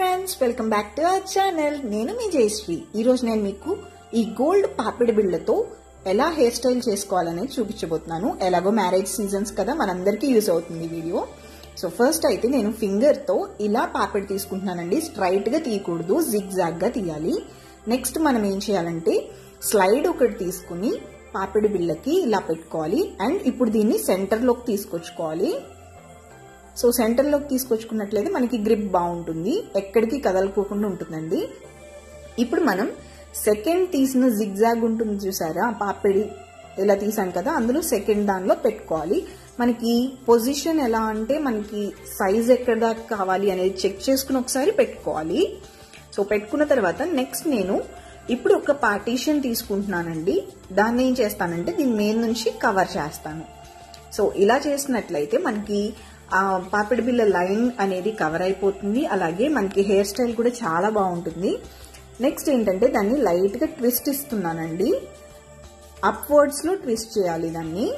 Friends welcome back to our channel నేను మీ జయశ్రీ. ఈ రోజు నేను మీకు ఈ గోల్డ్ పాపిడి బిళ్ళతో ఎలా హెయిర్ స్టైల్ చేసుకోవాలనేది చూపించబోతున్నాను. ఎలాగో మ్యారేజ్ సీజన్స్ కదా మనందరికీ యూజ్ అవుతుంది వీడియో సో ఫస్ట్ అయితే నేను ఫింగర్తో ఇలా పాపిడి తీసుకుంటున్నానండి. స్ట్రైట్గా తీయకూడదు జిగ్ తీయాలి. నెక్స్ట్ మనం ఏం చేయాలంటే స్లైడ్ ఒకటి తీసుకుని పాపిడి బిళ్ళకి ఇలా పెట్టుకోవాలి. అండ్ ఇప్పుడు దీన్ని సెంటర్లోకి తీసుకొచ్చుకోవాలి. సో సెంటర్లోకి తీసుకొచ్చుకున్నట్లయితే మనకి గ్రిప్ బాగుంటుంది. ఎక్కడికి కదలకోకుండా ఉంటుందండి. ఇప్పుడు మనం సెకండ్ తీసిన జిగ్జాగ్ ఉంటుంది చూసారా? పాపిడి ఇలా తీసాను కదా అందులో సెకండ్ దానిలో పెట్టుకోవాలి. మనకి పొజిషన్ ఎలా అంటే మనకి సైజ్ ఎక్కడ దాకా కావాలి అనేది చెక్ చేసుకుని ఒకసారి పెట్టుకోవాలి. సో పెట్టుకున్న తర్వాత నెక్స్ట్ నేను ఇప్పుడు ఒక పార్టీషన్ తీసుకుంటున్నానండి. దాన్ని ఏం చేస్తానంటే దీని మీద నుంచి కవర్ చేస్తాను. సో ఇలా చేసినట్లయితే మనకి పాపిడి బిల్ల లైన్ అనేది కవర్ అయిపోతుంది. అలాగే మనకి హెయిర్ స్టైల్ కూడా చాలా బాగుంటుంది. నెక్స్ట్ ఏంటంటే దాన్ని లైట్గా ట్విస్ట్ ఇస్తున్నానండి. అప్వర్డ్స్లో ట్విస్ట్ చేయాలి దాన్ని.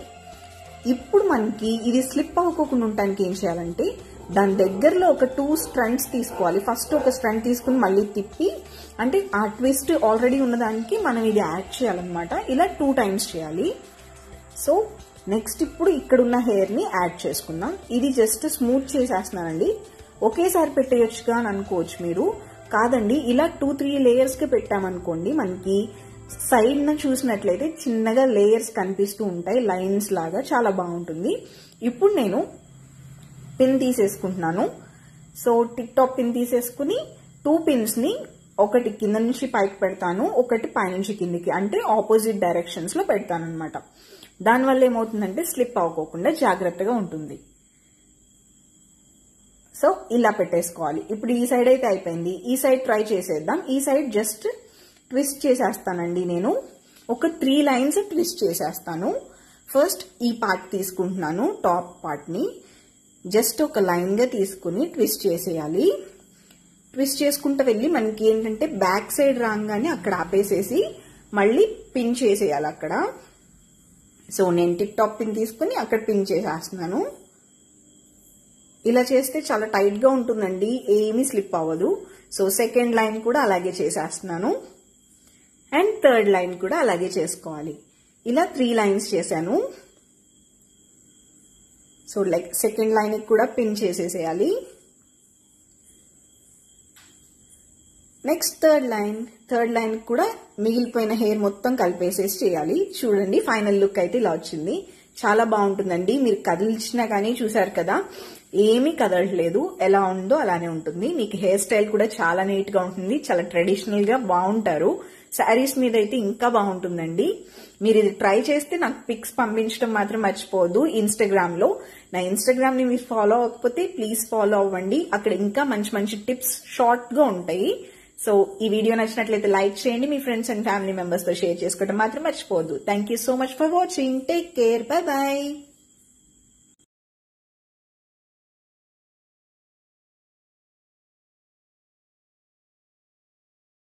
ఇప్పుడు మనకి ఇది స్లిప్ అవ్వకుండా ఉండటానికి ఏం చేయాలంటే దాని దగ్గరలో ఒక టూ స్ట్రంట్స్ తీసుకోవాలి. ఫస్ట్ ఒక స్ట్రంట్ తీసుకుని మళ్ళీ తిప్పి అంటే ఆ ట్విస్ట్ ఆల్రెడీ ఉన్నదానికి మనం ఇది యాడ్ చేయాలన్నమాట. ఇలా టూ టైమ్స్ చేయాలి. సో నెక్స్ట్ ఇప్పుడు ఇక్కడున్న హెయిర్ని హెయిర్ని యాడ్ చేసుకుందాం. ఇది జస్ట్ స్మూత్ చేసేస్తున్నానండి. ఒకేసారి పెట్టేయొచ్చుగా అని అనుకోవచ్చు మీరు. కాదండి ఇలా టూ త్రీ లేయర్స్కి పెట్టామనుకోండి మనకి సైడ్ న చూసినట్లయితే చిన్నగా లేయర్స్ కనిపిస్తూ ఉంటాయి. లైన్స్ లాగా చాలా బాగుంటుంది. ఇప్పుడు నేను పిన్ తీసేసుకుంటున్నాను. సో టిక్ టాప్ పిన్ తీసేసుకుని టూ పిన్స్ని ఒకటి కింద నుంచి పైకి పెడతాను ఒకటి పైనుంచి కిందికి అంటే ఆపోజిట్ డైరెక్షన్స్లో పెడతాను అనమాట దానివల్ల ఏమవుతుందంటే స్లిప్ అవ్వకోకుండా జాగ్రత్తగా ఉంటుంది. సో ఇలా పెట్టేసుకోవాలి. ఇప్పుడు ఈ సైడ్ అయితే అయిపోయింది. ఈ సైడ్ ట్రై చేసేద్దాం. ఈ సైడ్ జస్ట్ ట్విస్ట్ చేసేస్తానండి నేను. ఒక త్రీ లైన్స్ ట్విస్ట్ చేసేస్తాను. ఫస్ట్ ఈ పార్ట్ తీసుకుంటున్నాను టాప్ పార్ట్ని. జస్ట్ ఒక లైన్గా తీసుకుని ట్విస్ట్ చేసేయాలి. ట్విస్ట్ చేసుకుంటూ వెళ్ళి మనకి ఏంటంటే బ్యాక్ సైడ్ రాగానే అక్కడ ఆపేసేసి మళ్ళీ పిన్ చేసేయాలి అక్కడ. సో నేను టిక్ టాప్ పిన్ తీసుకుని అక్కడ పిన్ చేసేస్తున్నాను. ఇలా చేస్తే చాలా టైట్గా ఉంటుందండి. ఏమీ స్లిప్ అవ్వదు. సో సెకండ్ లైన్ కూడా అలాగే చేసేస్తున్నాను. అండ్ థర్డ్ లైన్ కూడా అలాగే చేసుకోవాలి. ఇలా త్రీ లైన్స్ చేశాను. సో లైక్ సెకండ్ లైన్ కూడా pin చేసేసేయాలి. Next third line third line కూడా మిగిలిపోయిన హెయిర్ మొత్తం కలిపేసేసి చేయాలి. చూడండి ఫైనల్ లుక్ అయితే ఇలా వచ్చింది చాలా బాగుంటుందండి. మీరు కదిలిచ్చినా కానీ చూసారు కదా ఏమీ కదలట్లేదు. ఎలా ఉందో అలానే ఉంటుంది. మీకు హెయిర్ స్టైల్ కూడా చాలా నీట్గా ఉంటుంది. చాలా ట్రెడిషనల్గా బాగుంటారు. శారీస్ మీద అయితే ఇంకా బాగుంటుందండి. మీరు ఇది ట్రై చేస్తే నాకు పిక్స్ పంపించడం మాత్రం మర్చిపోవద్దు. ఇన్స్టాగ్రామ్లో. నా ఇన్స్టాగ్రామ్ని మీరు ఫాలో అవ్వకపోతే ప్లీజ్ ఫాలో అవ్వండి. అక్కడ ఇంకా మంచి మంచి టిప్స్ షార్ట్గా ఉంటాయి. సో ఈ వీడియో నచ్చినట్లయితే లైక్ చేయండి మీ ఫ్రెండ్స్ అండ్ ఫ్యామిలీ మెంబర్స్తో షేర్ చేసుకోవడం మాత్రం మర్చిపోవద్దు. Thank you so much for watching take care bye bye